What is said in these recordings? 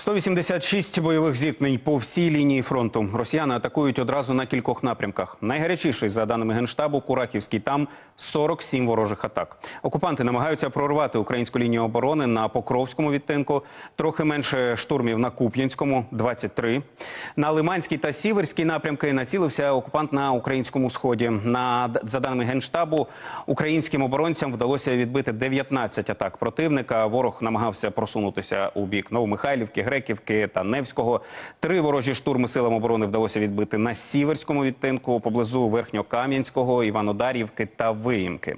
186 бойових зіткнень по всій лінії фронту. Росіяни атакують одразу на кількох напрямках. Найгарячіший, за даними генштабу, Курахівський. Там 47 ворожих атак. Окупанти намагаються прорвати українську лінію оборони на Покровському відтинку. Трохи менше штурмів на Куп'янському 23. На Лиманській та Сіверській напрямки націлився окупант на українському сході. На за даними генштабу, українським оборонцям вдалося відбити 19 атак противника. Ворог намагався просунутися у бік Новомихайлівки, Греківки та Невського. Три ворожі штурми силам оборони вдалося відбити на сіверському відтинку поблизу Верхньокам'янського, Іванодарівки та Виїмки.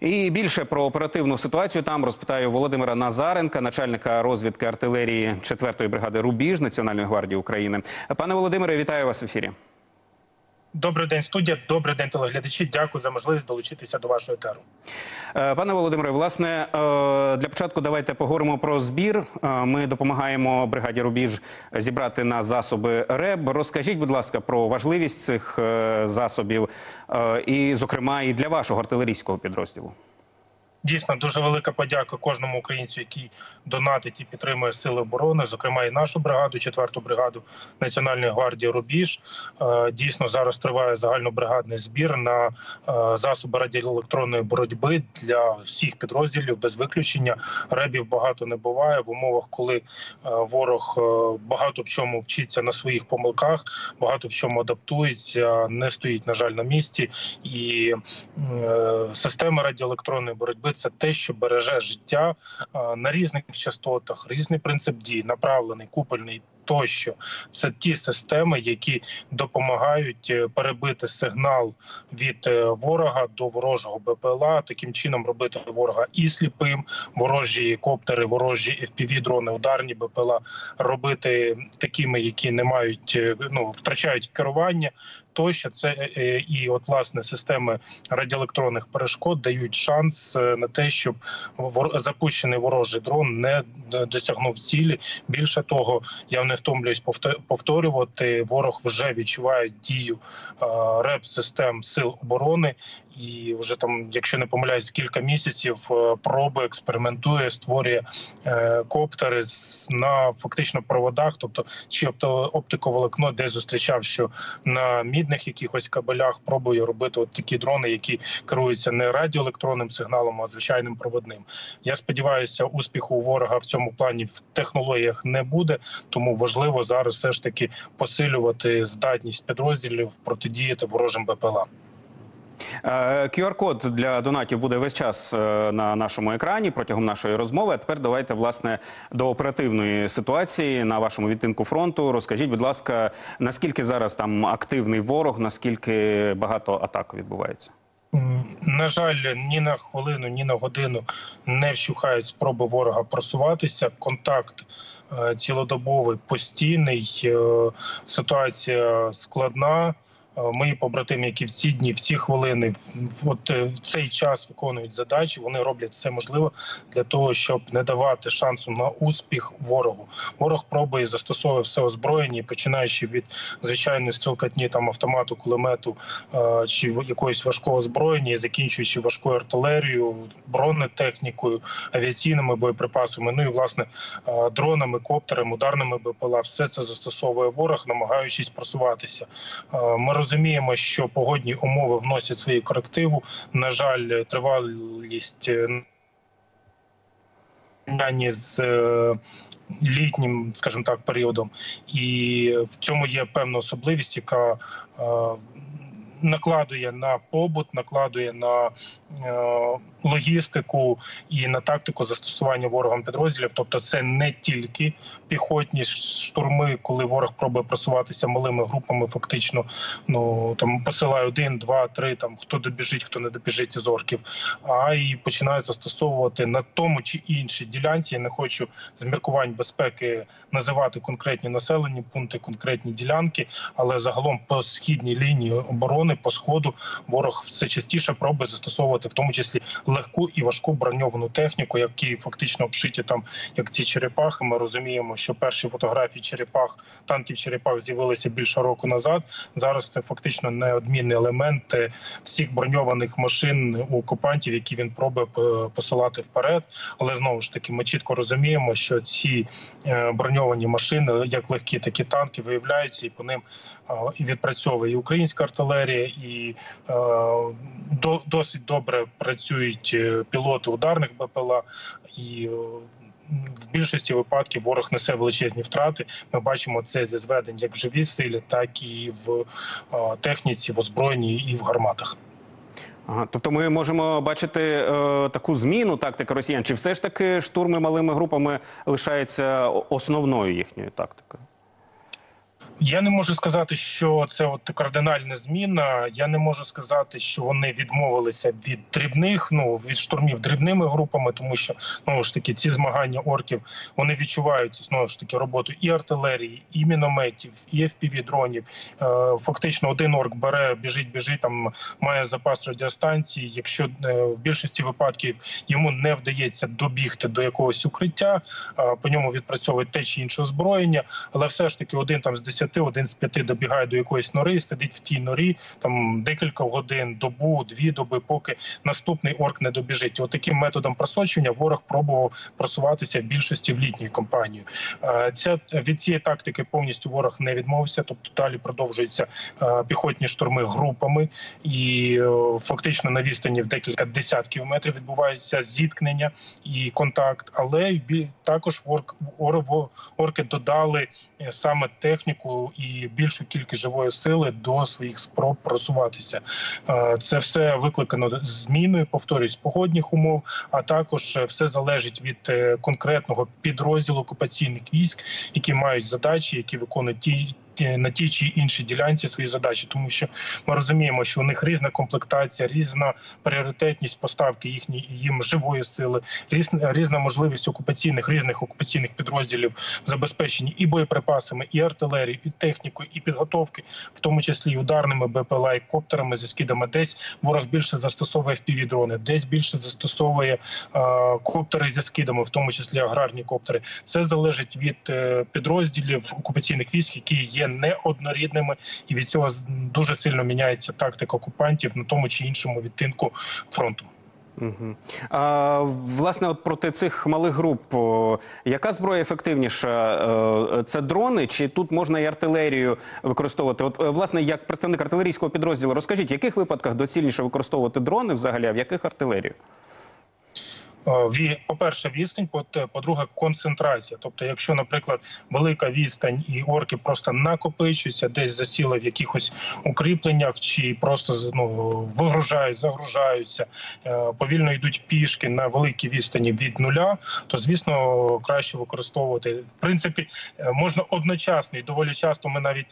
І більше про оперативну ситуацію там розпитаю Володимира Назаренка, начальника розвідки артилерії 4-ї бригади Рубіж Національної гвардії України. Пане Володимире, вітаю вас в ефірі. Добрий день, студія. Добрий день, телеглядачі. Дякую за можливість долучитися до вашого етеру. Е, Пане Володимире, власне, е, для початку давайте поговоримо про збір. Е, Ми допомагаємо бригаді Рубіж зібрати на засоби РЕБ. Розкажіть, будь ласка, про важливість цих засобів, і, зокрема, і для вашого артилерійського підрозділу. Дійсно, дуже велика подяка кожному українцю, який донатить і підтримує сили оборони, зокрема і нашу бригаду, четверту бригаду Національної гвардії Рубіж. Е, Дійсно, зараз триває загальнобригадний збір на е, засоби радіоелектронної боротьби для всіх підрозділів без виключення. Ребів багато не буває в умовах, коли е, ворог багато в чому вчиться на своїх помилках, багато в чому адаптується, не стоїть на жаль на місці, і система радіоелектронної боротьби це те, що береже життя на різних частотах, різний принцип дій, направлений, купольний. Тощо це ті системи, які допомагають е, перебити сигнал від е, ворога до ворожого БПЛА, таким чином робити ворога і сліпим, ворожі коптери, ворожі fpv дрони, ударні БПЛА робити такими, які не мають е, ну втрачають керування. Тощо це е, е, і от власне системи радіоелектронних перешкод дають шанс е, на те, щоб запущений ворожий дрон не досягнув цілі. Більше того, я не втомлююсь повто- повторювати. Ворог вже відчуває дію реп систем сил оборони, і вже там, якщо не помиляюсь, кілька місяців е, проби експериментує, створює е, коптери на фактично проводах, тобто чи оптиковолокно, де зустрічав, що на мідних якихось кабелях пробує робити от такі дрони, які керуються не радіоелектронним сигналом, а звичайним проводним. Я сподіваюся, успіху у ворога в цьому плані в технологіях не буде, тому важливо зараз все ж таки посилювати здатність підрозділів протидіяти ворожим БПЛА. Е, QR-код для донатів буде весь час е, на нашому екрані протягом нашої розмови. А тепер давайте власне до оперативної ситуації на вашому відтинку фронту. Розкажіть, будь ласка, наскільки зараз там активний ворог, наскільки багато атак відбувається? На жаль, ні на хвилину, ні на годину не вщухають спроби ворога просуватися. Контакт е, цілодобовий, постійний. Ситуація складна. Е, Мої побратими, які в ці дні, в ці хвилини, в- от е, в цей час виконують задачі. Вони роблять все можливе для того, щоб не давати шансу на успіх ворогу. Ворог пробує застосовує все озброєння, починаючи від звичайної стрілкатні там автомату, кулемету е, чи якоїсь важкого озброєння, закінчуючи важкою артилерією, бронетехнікою, авіаційними боєприпасами. Ну і власне е, дронами, коптерами, ударними БПЛА. Все це застосовує ворог, намагаючись просуватися. Ми розуміємо, що погодні умови вносять свої корективу. На жаль, тривалість е, порівнянні з е, літнім, скажімо так, періодом, і в цьому є певна особливість, яка е, накладує на побут, накладує на логістику і на тактику застосування ворогом підрозділів. Тобто, це не тільки піхотні штурми, коли ворог пробує просуватися малими групами, фактично ну там посилає один, два, три, там хто добіжить, хто не добіжить із орків, а й починають застосовувати на тому чи іншій ділянці. Я не хочу з міркувань безпеки називати конкретні населені пункти, конкретні ділянки, але загалом по східній лінії оборони, по сходу, ворог все частіше пробує застосовувати, в тому числі легку і важку броньовану техніку, які фактично обшиті там як ці черепахи. Ми розуміємо, що перші фотографії черепах танків черепах з'явилися більше року назад. Зараз це фактично неодмінний елемент е, всіх броньованих машин у окупантів, які він пробує е, посилати вперед. Але знову ж таки, ми чітко розуміємо, що ці е, броньовані машини, як легкі, так і танки, виявляються, і по ним і відпрацьовує і українська артилерія, і до, досить добре працюють е, пілоти ударних БПЛА і. е, В більшості випадків ворог несе величезні втрати. Ми бачимо це зі зведень як в живій силі, так і в е, техніці, в озброєнні і в гарматах. Ага, тобто ми можемо бачити е, таку зміну тактики росіян. Чи все ж таки штурми малими групами лишається основною їхньою тактикою? Я не можу сказати, що це от кардинальна зміна. Я не можу сказати, що вони відмовилися від дрібних, ну від штурмів дрібними групами, тому що знову ж таки ці змагання орків вони відчувають знову ж таки роботу і артилерії, і мінометів, і fpv дронів. Е, Фактично, один орк бере, біжить, біжить там, має запас радіостанції. Якщо е, в більшості випадків йому не вдається добігти до якогось укриття, е, по ньому відпрацьовують те чи інше озброєння, але все ж таки один там з 10, один з 5 добігає до якоїсь нори, сидить в тій норі там декілька годин, добу, дві доби, поки наступний орк не добіжить. І От таким методом просочення ворог пробував просуватися в більшості в літній кампанії. Е, Ця від цієї тактики повністю ворог не відмовився, тобто далі продовжуються е, піхотні штурми групами, і е, фактично на відстані в декілька десятків метрів відбувається зіткнення і контакт. Але також орк, ор- орки додали саме техніку і більшу кількість живої сили до своїх спроб просуватися. Е, Це все викликано зміною, повторюсь, погодних умов, а також е, все залежить від е, конкретного підрозділу окупаційних військ, які мають задачі, які виконують ті. На тій чи іншій ділянці свої задачі, тому що ми розуміємо, що у них різна комплектація, різна пріоритетність поставки їхньої їм живої сили, різна, різна можливість окупаційних різних окупаційних підрозділів забезпечені і боєприпасами, і артилерією, і технікою, і підготовки, в тому числі і ударними БПЛА, і коптерами зі скидами. Десь ворог більше застосовує впівдрони, десь більше застосовує е, коптери зі скидами, в тому числі аграрні коптери. Це залежить від е, підрозділів окупаційних військ, які є неоднорідними, і від цього дуже сильно міняється тактика окупантів на тому чи іншому відтинку фронту. Угу. А, власне, от проти цих малих груп, яка зброя ефективніша? Е, Це дрони, чи тут можна і артилерію використовувати? От, е, власне, як представник артилерійського підрозділу, розкажіть, в яких випадках доцільніше використовувати дрони взагалі, а в яких артилерію? Е, по-перше, відстань, по-друге, концентрація. Тобто, якщо, наприклад, велика відстань і орки просто накопичуються, десь засіли в якихось укріпленнях, чи просто ну, вигружають, загружаються, е, повільно йдуть пішки на великій відстані від нуля, то звісно краще використовувати. В принципі, е, можна одночасно і доволі часто ми навіть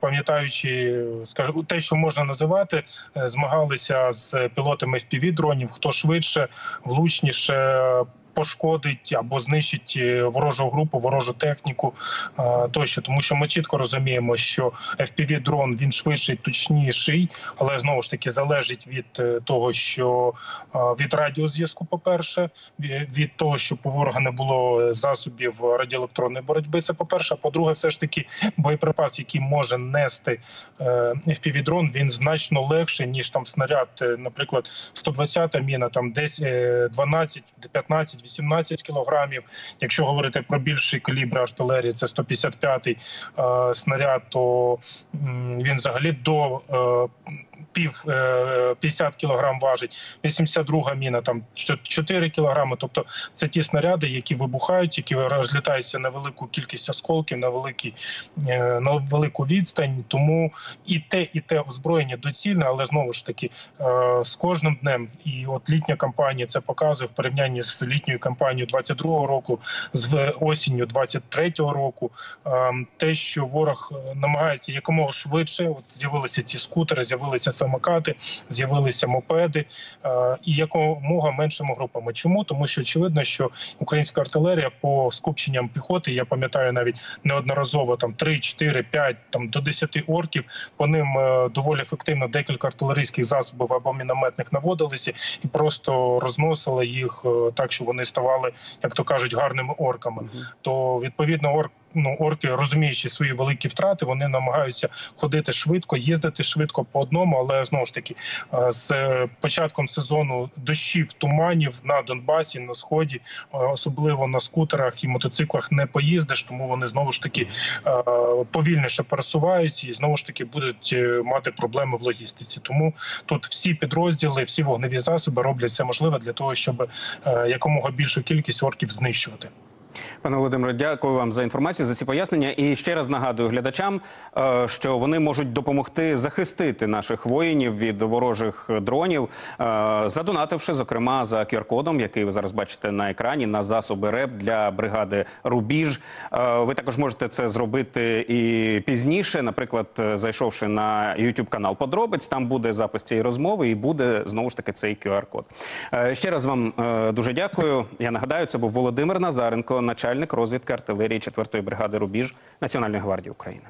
пам'ятаючи, скажімо, те, що можна називати, змагалися з пілотами fpv дронів, хто швидше влучніше пошкодить або знищить е, ворожу групу, ворожу техніку е, тощо, тому що ми чітко розуміємо, що fpv дрон він швидший, точніший, але знову ж таки залежить від е, того, що від радіозв'язку, по перше, від того, щоб у ворога не було засобів радіоелектронної боротьби. Це по перше. А по-друге, все ж таки боєприпас, який може нести fpv дрон, він значно легший ніж там снаряд, наприклад, 120-та міна, там десь е, 12, 15, 18 кілограмів. Якщо говорити про більший калібр артилерії, це 155-й е, снаряд, то він взагалі до е, пів е, 50 кілограм важить. 82-га міна там 4 кілограми. Тобто це ті снаряди, які вибухають, які розлітаються на велику кількість осколків, на великий е, на велику відстань. Тому і те, і те озброєння доцільне, але знову ж таки е, з кожним днем, і от літня кампанія це показує в порівнянні з літньою осінньою кампанією 22-го року, з осінню 23-го року. Ем, Те, що ворог е, намагається якомога швидше, от з'явилися ці скутери, з'явилися самокати, з'явилися мопеди, е, і якомога меншими групами. Чому? Тому що очевидно, що українська артилерія по скупченням піхоти, я пам'ятаю навіть неодноразово там 3, 4, 5, там до 10 орків. По ним е, доволі ефективно декілька артилерійських засобів або мінометних наводилися і просто розносили їх так, що вони ставали, як то кажуть, гарними орками. То відповідно орк. Ну, орки, розуміючи свої великі втрати, вони намагаються ходити швидко, їздити швидко по одному. Але знову ж таки, е, з початком сезону дощів, туманів на Донбасі, на сході, е, особливо на скутерах і мотоциклах, не поїздиш, тому вони знову ж таки е, повільніше пересуваються і знову ж таки будуть мати проблеми в логістиці. Тому тут всі підрозділи, всі вогневі засоби роблять все можливе для того, щоб якомога більшу кількість орків знищувати. Пане Володимире, дякую вам за інформацію, за ці пояснення. І ще раз нагадую глядачам, е, що вони можуть допомогти захистити наших воїнів від ворожих дронів, е, задонативши, зокрема, за QR-кодом, який ви зараз бачите на екрані, на засоби РЕП для бригади Рубіж. Е, Ви також можете це зробити і пізніше, наприклад, зайшовши на YouTube канал Подробиць, там буде запис цієї розмови і буде знову ж таки цей QR-код. Ще раз вам дуже дякую. Я нагадаю, це був Володимир Назаренко, начальник розвідки артилерії 4-ї бригади Рубіж Національної гвардії України.